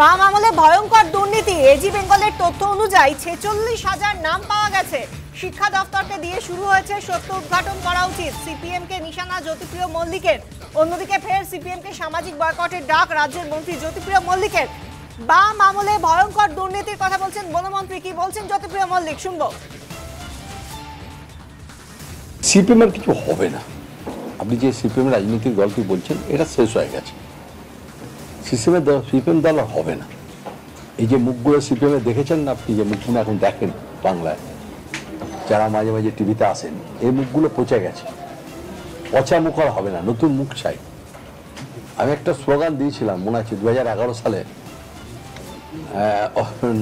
বাম আমলে ভয়ঙ্কর দুর্নীতি। এজি বেঙ্গলের তথ্য অনুযায়ী ছেচল্লিশ হাজার নাম পাওয়া গেছে। শিক্ষা দপ্তরকে দিয়ে শুরু হয়েছে সত্য উদ্ঘাটন করা উচিত। সিপিএম কে নিশানা জ্যোতিপ্রিয় মল্লিকের। অন্যদিকে ফের সিপিএম কে সামাজিক বয়কটের ডাক রাজ্যের মন্ত্রী জ্যোতিপ্রিয় মল্লিকের। বাম আমলে ভয়ঙ্কর দুর্নীতির কথা বলছেন বনমন্ত্রী। কি বলছেন জ্যোতিপ্রিয় মল্লিক? শুনব। সিপিএম কিছু হবে না। আপনি যে সিপিএম রাজনীতির গল্প বলছেন, এটা শেষ হয়ে গেছে। দল সিপিএম দল হবে না। এই যে মুখগুলো সিপিএম দেখেছেন না আপনি যে মুখগুলো এখন দেখেন বাংলায়? যারা মাঝে মাঝে টিভিতে আসেন, এই মুখগুলো পচে গেছে। পচা মুখ আর হবে না, নতুন মুখ চাই। আমি একটা স্লোগান দিয়েছিলাম, মনে আছে দু হাজার এগারো সালে।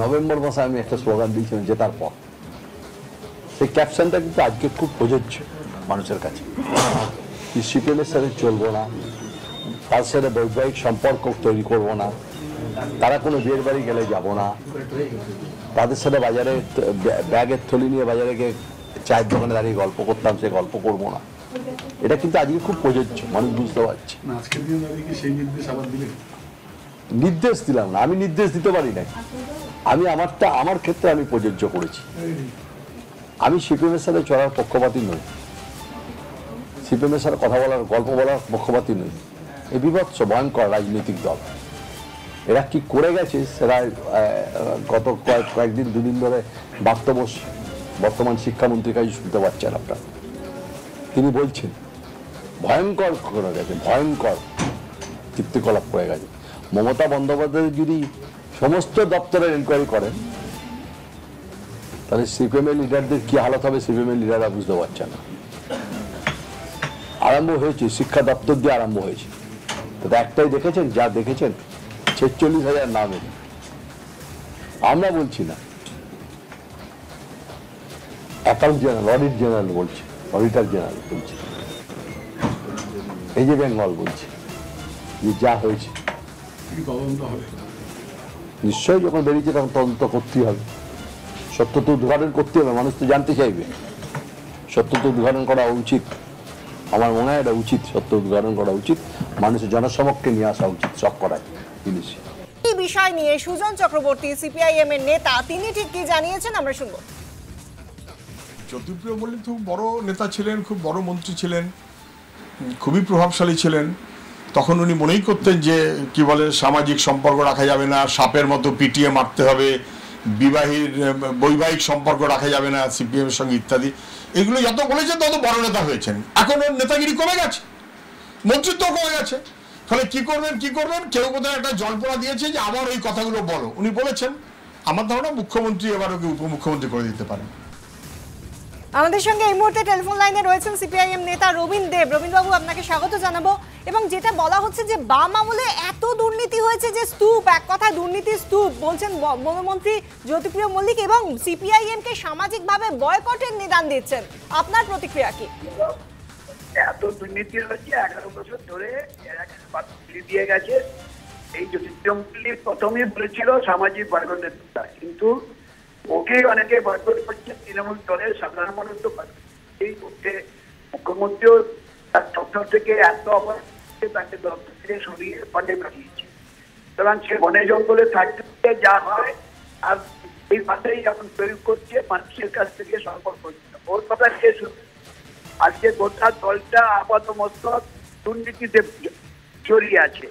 নভেম্বর মাসে আমি একটা স্লোগান দিয়েছিলাম, জেতার পর। সেই ক্যাপশনটা কিন্তু আজকে খুব প্রযোজ্য মানুষের কাছে। সিপিএমের সাথে চলবো না তার সাথে বৈবাহিক সম্পর্ক তৈরি করব না। তারা কোনো বিয়ের বাড়ি গেলে যাব না। তাদের সাথে বাজারে ব্যাগের থলি নিয়ে বাজারে গিয়ে চায়ের দোকানে দাঁড়িয়ে গল্প করতাম সে গল্প করব না। এটা কিন্তু আজকে খুব প্রযোজ্য মানুষ বুঝতে পারছে। নির্দেশ দিলাম না আমি নির্দেশ দিতে পারি না আমি আমারটা আমার ক্ষেত্রে আমি প্রযোজ্য করেছি। আমি সিপিএমের সাথে চড়ার পক্ষপাতি নই। সিপিএমের সাথে কথা বলার গল্প বলার পক্ষপাতি নই। এ বিভৎস, ভয়ঙ্কর রাজনৈতিক দল। এরা কি করে গেছে সেটা গত কয়েক, কয়েকদিন, দুদিন ধরে বাস্তব বর্তমান শিক্ষামন্ত্রীর কাছে শুনতে পাচ্ছেন আপনারা। তিনি বলছেন, ভয়ঙ্কর করে গেছে, ভয়ঙ্কর কীর্তিকলাপ করে গেছে। মমতা বন্দ্যোপাধ্যায় যদি সমস্ত দপ্তরের এনকোয়ারি করেন, তাহলে সিপিএম এর লিডারদের কি হালত হবে সিপিএম এর লিডাররা বুঝতে পারছে না। আরম্ভ হয়েছে, শিক্ষা দপ্তর দিয়ে আরম্ভ হয়েছে। তো একটাই দেখেছেন যা দেখেছেন ছেচল্লিশ হাজার নামে আমরা বলছি না। অ্যাকাউন্ট জেনারেল অডিট জেনারেল বলছে অডিটর জেনারেল বলছে। এই যে বেঙ্গল বলছে যে যা হয়েছে। নিশ্চয়ই যখন বেরিয়েছে তখন তদন্ত করতেই হবে। সত্য তো উদ্ঘাটন করতে হবে মানুষ তো জানতে চাইবে। সত্য তো উদ্ঘাটন করা উচিত। আমার মনে হয় এটা উচিত সত্য উদ্ঘাটন করা উচিত। মানুষের জনসমক্ষে নিয়ে আসা উচিত সব করায় জিনিস এই বিষয় নিয়ে সুজন চক্রবর্তী সিপিআইএম এর নেতা তিনি ঠিক কি জানিয়েছেন আমরা শুনব। জ্যোতিপ্রিয় মল্লিক খুব বড় নেতা ছিলেন খুব বড় মন্ত্রী ছিলেন খুবই প্রভাবশালী ছিলেন। তখন উনি মনেই করতেন যে কি বলে সামাজিক সম্পর্ক রাখা যাবে না সাপের মতো পিটিয়ে মারতে হবে বিবাহের বৈবাহিক সম্পর্ক রাখা যাবে না সিপিএম এর সঙ্গে ইত্যাদি। এগুলো যত বলেছেন তত বড় নেতা হয়েছেন। এখন ওর নেতাগিরি কমে গেছে। মন্ত্রিত্ব কমে গেছে। ফলে কি করবেন কি করবেন? কেউ বোধহয় একটা জল্পনা দিয়েছে যে আবার ওই কথাগুলো বলো। উনি বলেছেন, আমার ধারণা মুখ্যমন্ত্রী এবার ওকে উপমুখ্যমন্ত্রী করে দিতে পারেন। আমাদের সঙ্গে এই মুহূর্তে টেলিফোন লাইনে রয়েছেন সিপিআইএম নেতা রবীন দেব। রবীন্দ্রবাবু আপনাকে স্বাগত জানাব। এবং যেটা বলা হচ্ছে যে বাম আমলে এত দুর্নীতি হয়েছে যে স্তূপ, এক কথায় দুর্নীতি স্তূপ, বলছেন বনমন্ত্রী জ্যোতিপ্রিয় মল্লিক এবং সিপিআইএম কে সামাজিকভাবে বয়কটের নিদান দিচ্ছেন। আপনার প্রতিক্রিয়া কি? এত দুর্নীতি হয়েছে এগারো বছর ধরে দিয়ে গেছে। এই জ্যোতিষমল্লিক প্রথমেই বলেছিল সামাজিক বয়কটের কিন্তু ওকে অনেকে বয়কট করছে তৃণমূল দলের সাধারণ মানুষ তো এই মুখ্যমন্ত্রীও তার দপ্তর থেকে এত অপরাধ তাকে দপ্তর থেকে সরিয়ে পাঠিয়ে পাঠিয়েছে। সুতরাং সে বনে জঙ্গলে থাকতে যা হয়, আর এই ভাষাই এখন প্রয়োগ করছে, মানুষের কাছ থেকে সম্পর্ক ওর কথা শেষ আজকে গোটা দলটা আপাত মস্তক দুর্নীতিতে জড়িয়ে আছে।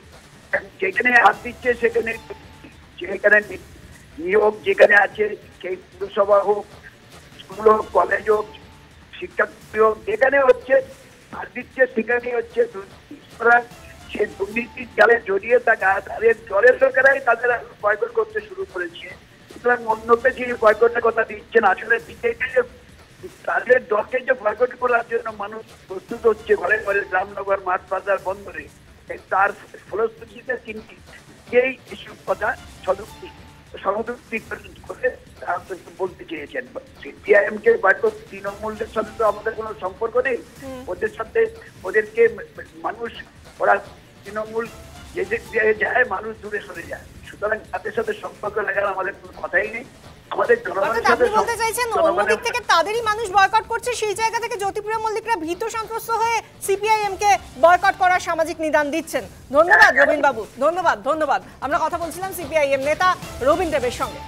যেখানে হাত দিচ্ছে, সেখানে যেখানে নিয়োগ যেখানে আছে, সেই পুরসভা হোক, স্কুল হোক, কলেজ হোক শিক্ষা হোক, যেখানে হচ্ছে হাত দিচ্ছে হচ্ছে সুতরাং সে দুর্নীতির জালে জড়িয়ে থাকা তাদের দলের লোকেরাই তাদের বয়কট করতে শুরু করেছে। সুতরাং অন্যকে যে বয়কটের কথা দিচ্ছেন আসলে বিজেপি যে তাদের দলকে যে বয়কট করার জন্য মানুষ প্রস্তুত হচ্ছে ঘরে ঘরে গ্রামনগর মাঠ বাজার বন্দরে তার ফলশ্রুতিতে তিনি এই এসব কথা সদুক্তি সহযুক্তি করে বলতে চেয়েছেন। সিপিআইএম কে বয়কট তৃণমূলের সাথে তো আমাদের কোনো সম্পর্ক নেই। ওদের সাথে ওদেরকে মানুষ ওরা তৃণমূল যে যায় মানুষ দূরে সরে যায়। সুতরাং তাদের সাথে সম্পর্ক রাখার আমাদের কোনো কথাই নেই। আমাদের জনগণের সাথে বলতে চাইছেন অন্যদিক থেকে তাদেরই মানুষ বয়কট করছে সেই জায়গা থেকে জ্যোতিপ্রিয় মল্লিকরা ভীত সন্ত্রস্ত হয়ে সিপিআইএম কে বয়কট করার সামাজিক নিদান দিচ্ছেন। ধন্যবাদ রবীন বাবু ধন্যবাদ ধন্যবাদ। আমরা কথা বলছিলাম সিপিআইএম নেতা রবীন দেবের সঙ্গে।